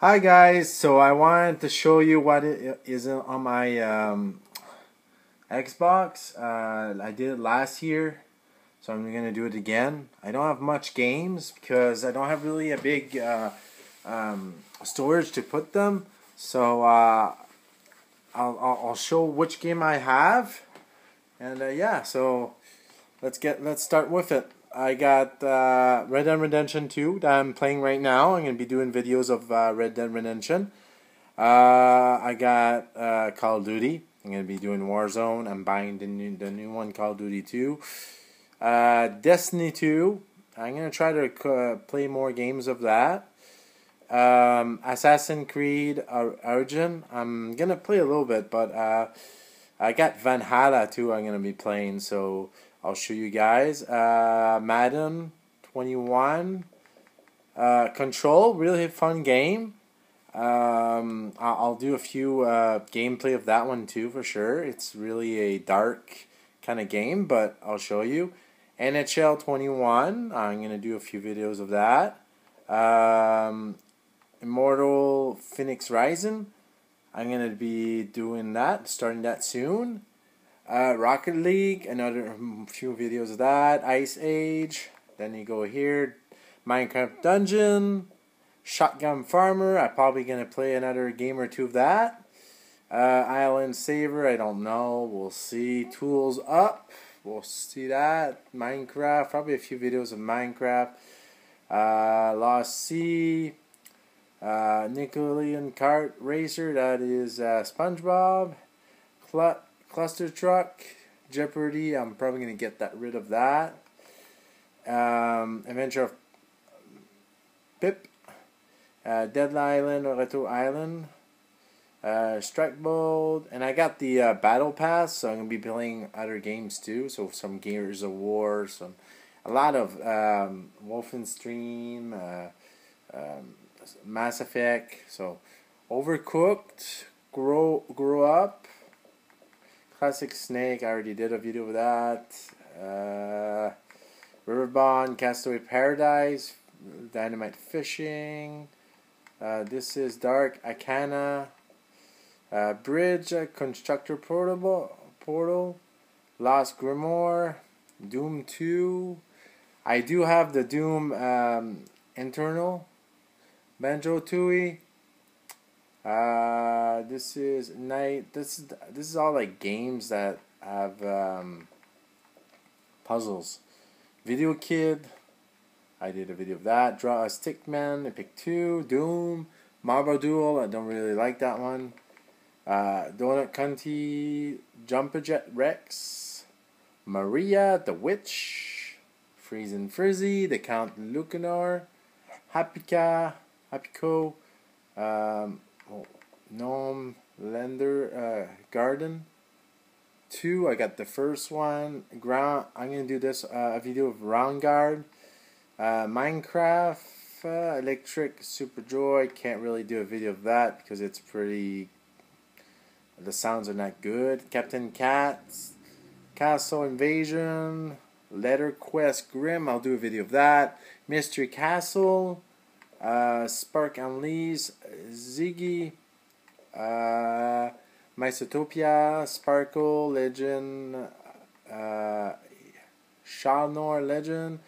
Hi guys, so I wanted to show you what it is on my um, Xbox. Uh, I did it last year, so I'm gonna do it again. I don't have much games because I don't have really a big uh, um, storage to put them. So uh, I'll, I'll show which game I have, and uh, yeah. So let's get let's start with it. I got uh, Red Dead Redemption 2 that I'm playing right now. I'm going to be doing videos of uh, Red Dead Redemption. Uh, I got uh, Call of Duty. I'm going to be doing Warzone. I'm buying the new, the new one, Call of Duty 2. Uh, Destiny 2. I'm going to try to uh, play more games of that. Um, Assassin's Creed Origin. I'm going to play a little bit, but I got Valhalla too I'm going to be playing, so... I'll show you guys. Uh, Madden 21. Uh, Control, really fun game. Um, I'll do a few uh, gameplay of that one too for sure. It's really a dark kind of game, but I'll show you. NHL 21. I'm going to do a few videos of that. Um, Immortal Fenyx Rising. I'm going to be doing that, starting that soon. Uh, Rocket League, another few videos of that. Ice Age. Then you go here. Minecraft Dungeon. Shotgun Farmer. I'm probably going to play another game or two of that. Uh, Island Saver. I don't know. We'll see. Tools Up. We'll see that. Minecraft. Probably a few videos of Minecraft. Uh, Lost Sea. Uh, Nickelodeon Kart Racer. That is uh, SpongeBob. Clut. Cluster Truck, Jeopardy, I'm probably going to get that rid of that. Um, Adventure of Pip, uh, Dead Island, Retour Island, uh, Strike Bold, and I got the uh, Battle Pass, so I'm going to be playing other games too. So some Gears of War, some a lot of um, Wolfenstein, uh, um, Mass Effect, so Overcooked, Grow Grow Up, Classic Snake, I already did a video of that. Uh, Riverbond, Castaway Paradise, Dynamite Fishing. Uh, this is Dark Arcana. Uh, Bridge, uh, Constructor Portable, Portal. Lost Grimoire. Doom 2. I do have the Doom um, Eternal. Banjo Tooie. Uh, this is night. This is this is all like games that have um, puzzles. Video Kid. I did a video of that. Draw a Stickman. I picked two. Doom. Marble Duel. I don't really like that one. Uh, Donut County. Jumper Jet Rex. Maria the Witch. Freezing Frizzy. The Count Lucanor. Happyka. Happyco. Um, oh, Gnome Lender uh, Garden. Two, I got the first one. Ground. I'm gonna do this uh, a video of Round Guard. Uh, Minecraft uh, Electronic Super Joy. Can't really do a video of that because it's pretty. The sounds are not good. Captain Cats, Castle Invasion, Letter Quest Grim. I'll do a video of that. Mystery Castle uh, Spark Unleashed, Ziggy, uh, Mysotopia, Sparkle, Legend, uh, Shalnor Legend,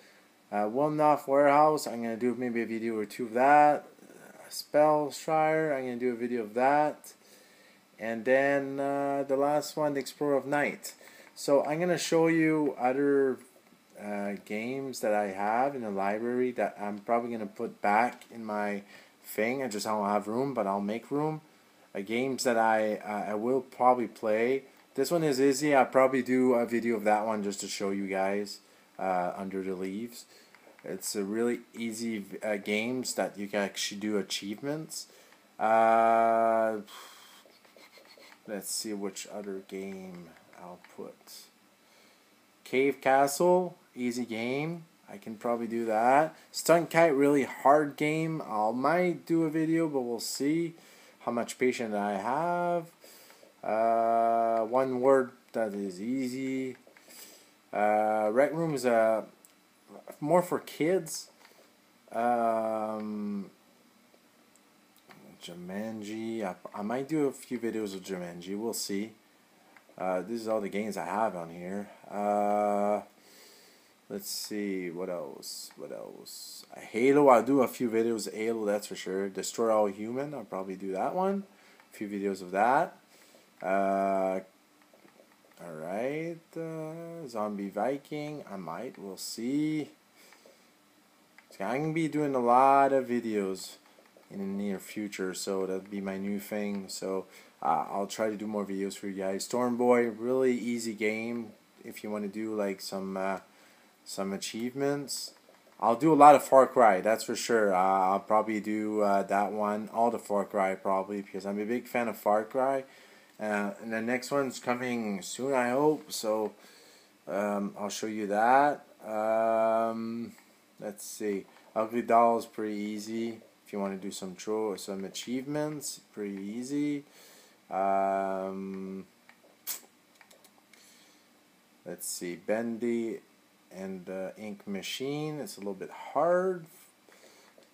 uh, One Off Warehouse. I'm gonna do maybe a video or two of that. Spell Spellspire. I'm gonna do a video of that. And then uh, the last one, the Explorer of Night. So I'm gonna show you other uh, games that I have in the library that I'm probably going to put back in my thing. I just don't have room, but I'll make room. Uh, games that I uh, I will probably play. This one is easy. I'll probably do a video of that one just to show you guys uh, under the leaves. It's a really easy uh, games that you can actually do achievements. Let's see which other game I'll put. Cave Castle easy game. I can probably do that. Stunt Kite, really hard game. I might do a video, but we'll see how much patience I have. Uh, one word that is easy. Uh, Rec Room is uh, more for kids. Um, Jumanji. I, I might do a few videos of Jumanji. We'll see. Uh, this is all the games I have on here. Uh, let's see what else. What else? Halo. I'll do a few videos. Of Halo, that's for sure. Destroy All Human. I'll probably do that one. A few videos of that. Uh, all right. Uh, Zombie Viking. I might. We'll see. I'm gonna be doing a lot of videos in the near future, so that'll be my new thing. So uh, I'll try to do more videos for you guys. Storm Boy, really easy game if you want to do like some uh, some achievements. I'll do a lot of Far Cry, that's for sure. Uh, I'll probably do uh, that one, all the Far Cry probably, because I'm a big fan of Far Cry. Uh, and the next one's coming soon, I hope. So um, I'll show you that. Um, let's see. Ugly Doll is pretty easy. If you want to do some tro some achievements, pretty easy. Um, let's see, Bendy and the Ink Machine. It's a little bit hard,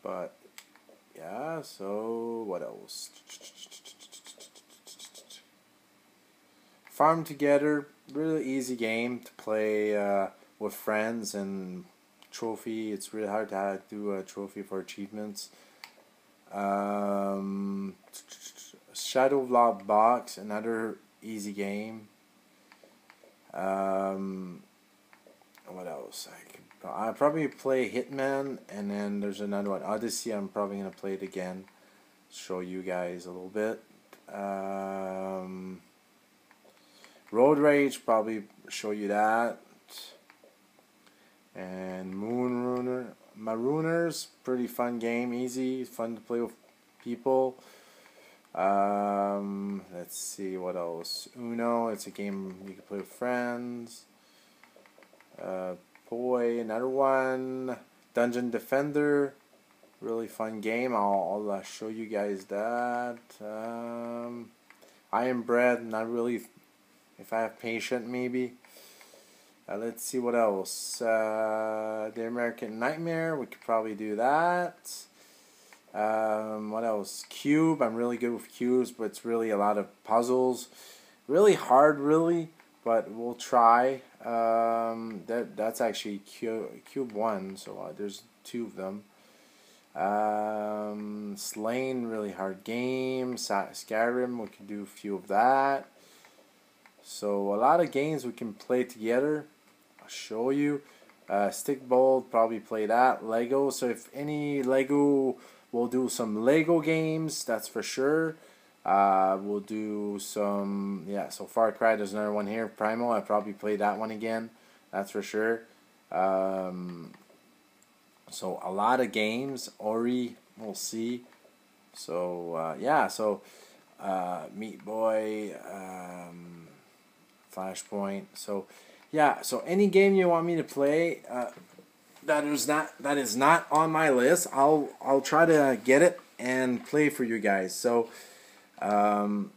but yeah. So what else? Farm Together, really easy game to play uh, with friends and trophy. It's really hard to do a trophy for achievements. Um, Shadow Block Box, another easy game. Um, what else? I I probably play Hitman, and then there's another one, Odyssey. I'm probably gonna play it again. Show you guys a little bit. Um, Road Rage, probably show you that. And Moon Ruiner, Marooners, pretty fun game, easy, fun to play with people. Um, let's see what else. Uno, it's a game you can play with friends. Uh, boy, another one. Dungeon Defender, really fun game. I'll, I'll uh, show you guys that. Um, Iron Bread, not really. If I have patient, maybe. Uh, let's see what else. Uh, the American Nightmare, we could probably do that. Um, what else? Cube, I'm really good with cubes, but it's really a lot of puzzles. Really hard, really, but we'll try. Um, that That's actually Cube, cube 1, so uh, there's two of them. Um, Slain, really hard game. Skyrim, we can do a few of that. So a lot of games we can play together. I'll show you. Uh, Stikbold, probably play that. Lego, so if any Lego We'll do some Lego games, that's for sure. Uh, we'll do some, yeah, so Far Cry, there's another one here. Primal, I probably play that one again, that's for sure. Um, so a lot of games. Ori, we'll see. So, uh, yeah, so uh, Meat Boy, um, Flashpoint. So, yeah, so any game you want me to play, uh, that is not that is not on my list. I'll I'll try to get it and play for you guys. So, um,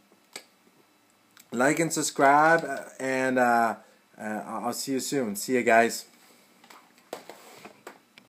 like and subscribe, uh, and uh, uh, I'll see you soon. See you guys.